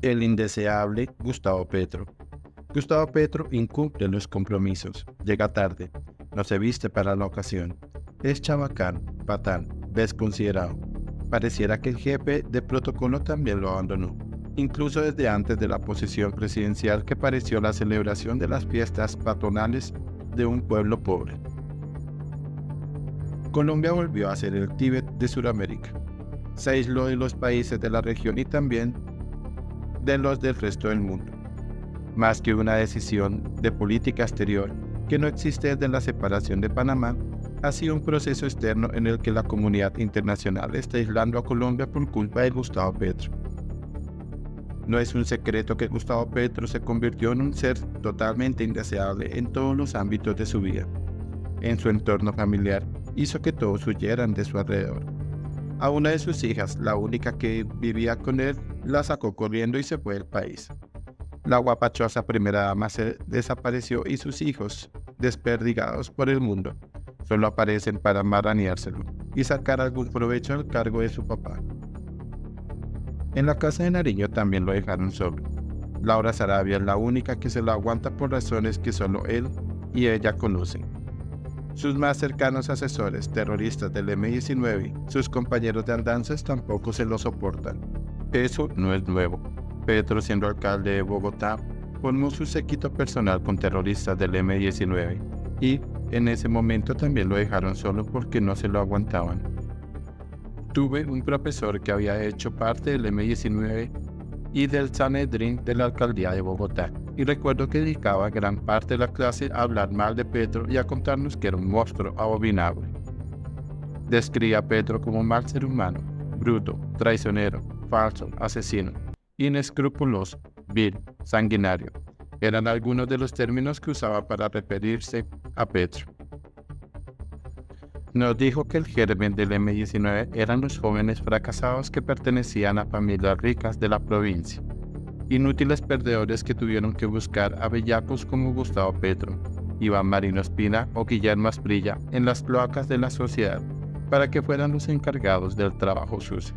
El indeseable Gustavo Petro. Gustavo Petro incumple los compromisos, llega tarde, no se viste para la ocasión, es chabacán, patán, desconsiderado. Pareciera que el jefe de protocolo también lo abandonó, incluso desde antes de la posesión presidencial que pareció la celebración de las fiestas patronales de un pueblo pobre. Colombia volvió a ser el Tíbet de Sudamérica. Se aisló de los países de la región y también de los del resto del mundo. Más que una decisión de política exterior que no existe desde la separación de Panamá, ha sido un proceso externo en el que la comunidad internacional está aislando a Colombia por culpa de Gustavo Petro. No es un secreto que Gustavo Petro se convirtió en un ser totalmente indeseable en todos los ámbitos de su vida. En su entorno familiar hizo que todos huyeran de su alrededor. A una de sus hijas, la única que vivía con él, la sacó corriendo y se fue del país. La guapachosa primera dama se desapareció y sus hijos, desperdigados por el mundo, solo aparecen para maraneárselo y sacar algún provecho al cargo de su papá. En la casa de Nariño también lo dejaron solo. Laura Sarabia es la única que se lo aguanta por razones que solo él y ella conocen. Sus más cercanos asesores, terroristas del M-19, sus compañeros de andanzas tampoco se lo soportan. Eso no es nuevo. Petro, siendo alcalde de Bogotá, formó su séquito personal con terroristas del M-19 y en ese momento también lo dejaron solo porque no se lo aguantaban. Tuve un profesor que había hecho parte del M-19 y del Sanedrín de la alcaldía de Bogotá, y recuerdo que dedicaba gran parte de la clase a hablar mal de Petro y a contarnos que era un monstruo abominable. Describía a Petro como un mal ser humano, bruto, traicionero, falso, asesino, inescrupuloso, vil, sanguinario. Eran algunos de los términos que usaba para referirse a Petro. Nos dijo que el germen del M-19 eran los jóvenes fracasados que pertenecían a familias ricas de la provincia, inútiles perdedores que tuvieron que buscar a bellacos como Gustavo Petro, Iván Marino Espina o Guillermo Asprilla en las cloacas de la sociedad para que fueran los encargados del trabajo sucio.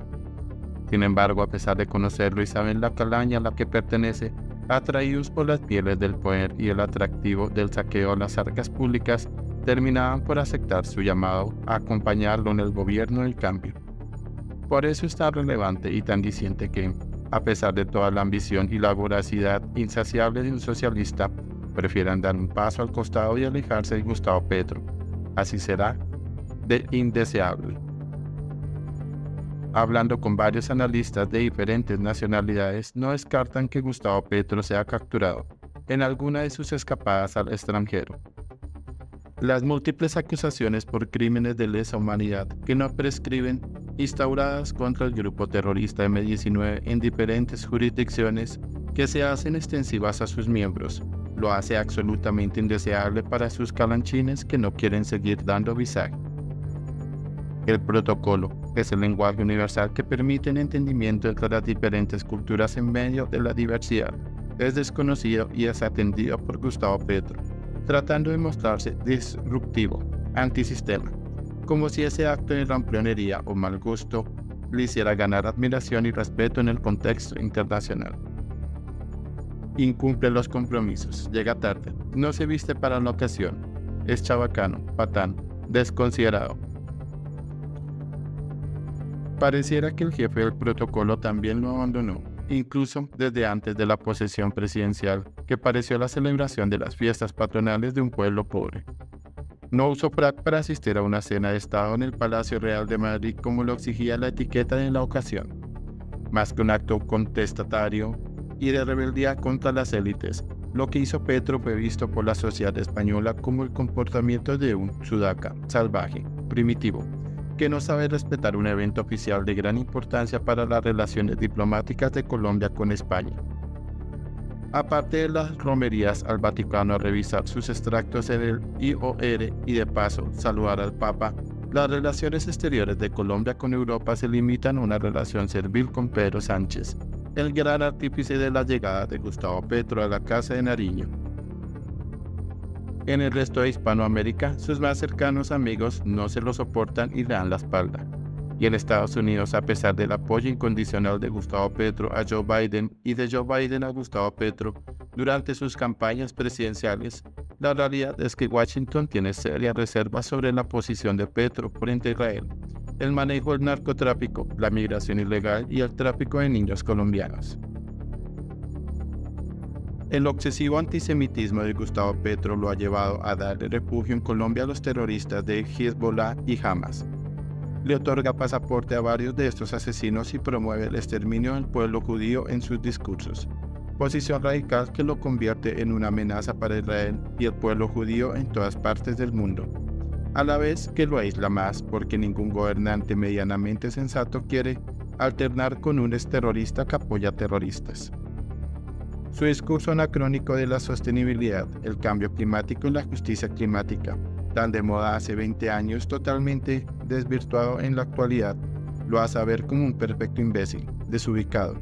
Sin embargo, a pesar de conocerlo y saber la calaña a la que pertenece, atraídos por las pieles del poder y el atractivo del saqueo a las arcas públicas, terminaban por aceptar su llamado a acompañarlo en el gobierno del cambio. Por eso es tan relevante y tan diciente que, a pesar de toda la ambición y la voracidad insaciable de un socialista, prefieran dar un paso al costado y alejarse de Gustavo Petro. Así será de indeseable. Hablando con varios analistas de diferentes nacionalidades, no descartan que Gustavo Petro sea capturado en alguna de sus escapadas al extranjero. Las múltiples acusaciones por crímenes de lesa humanidad que no prescriben, instauradas contra el grupo terrorista M19 en diferentes jurisdicciones que se hacen extensivas a sus miembros, lo hace absolutamente indeseable para sus calanchines que no quieren seguir dando visaje. El protocolo es el lenguaje universal que permite el entendimiento entre las diferentes culturas en medio de la diversidad. Es desconocido y es atendido por Gustavo Petro, tratando de mostrarse disruptivo, antisistema, como si ese acto de ramplonería o mal gusto le hiciera ganar admiración y respeto en el contexto internacional. Incumple los compromisos, llega tarde, no se viste para la ocasión, es chabacano, patán, desconsiderado, Pareciera que el jefe del protocolo también lo abandonó, incluso desde antes de la posesión presidencial, que pareció la celebración de las fiestas patronales de un pueblo pobre. No usó Prat para asistir a una cena de Estado en el Palacio Real de Madrid como lo exigía la etiqueta de la ocasión, más que un acto contestatario y de rebeldía contra las élites. Lo que hizo Petro fue visto por la sociedad española como el comportamiento de un sudaca salvaje, primitivo, que no sabe respetar un evento oficial de gran importancia para las relaciones diplomáticas de Colombia con España. Aparte de las romerías al Vaticano a revisar sus extractos en el IOR y de paso saludar al Papa, las relaciones exteriores de Colombia con Europa se limitan a una relación servil con Pedro Sánchez, el gran artífice de la llegada de Gustavo Petro a la Casa de Nariño en el resto de Hispanoamérica, sus más cercanos amigos no se lo soportan y le dan la espalda. Y en Estados Unidos, a pesar del apoyo incondicional de Gustavo Petro a Joe Biden y de Joe Biden a Gustavo Petro durante sus campañas presidenciales, la realidad es que Washington tiene serias reservas sobre la posición de Petro frente a Israel, el manejo del narcotráfico, la migración ilegal y el tráfico de niños colombianos. El obsesivo antisemitismo de Gustavo Petro lo ha llevado a darle refugio en Colombia a los terroristas de Hezbollah y Hamas. Le otorga pasaporte a varios de estos asesinos y promueve el exterminio del pueblo judío en sus discursos, posición radical que lo convierte en una amenaza para Israel y el pueblo judío en todas partes del mundo, a la vez que lo aísla más porque ningún gobernante medianamente sensato quiere alternar con un terrorista que apoya terroristas. Su discurso anacrónico de la sostenibilidad, el cambio climático y la justicia climática, tan de moda hace 20 años, totalmente desvirtuado en la actualidad, lo hace ver como un perfecto imbécil, desubicado,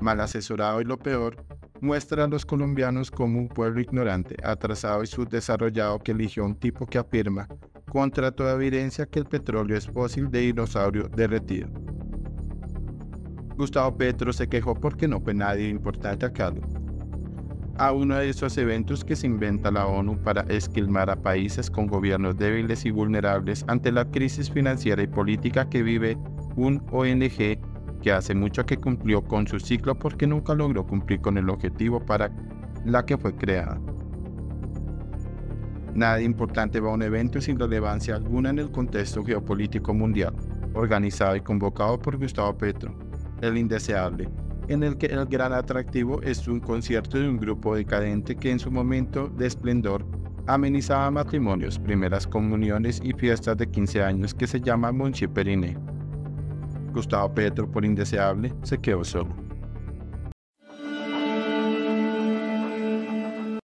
mal asesorado y lo peor, muestra a los colombianos como un pueblo ignorante, atrasado y subdesarrollado que eligió un tipo que afirma, contra toda evidencia, que el petróleo es fósil de dinosaurio derretido. Gustavo Petro se quejó porque no fue nadie importante acá a uno de esos eventos que se inventa la ONU para esquilmar a países con gobiernos débiles y vulnerables ante la crisis financiera y política que vive un ONG que hace mucho que cumplió con su ciclo porque nunca logró cumplir con el objetivo para la que fue creada. Nada importante va a un evento sin relevancia alguna en el contexto geopolítico mundial, organizado y convocado por Gustavo Petro, el indeseable, en el que el gran atractivo es un concierto de un grupo decadente que en su momento de esplendor amenizaba matrimonios, primeras comuniones y fiestas de 15 años que se llama Monchi Perine. Gustavo Petro, por indeseable, se quedó solo.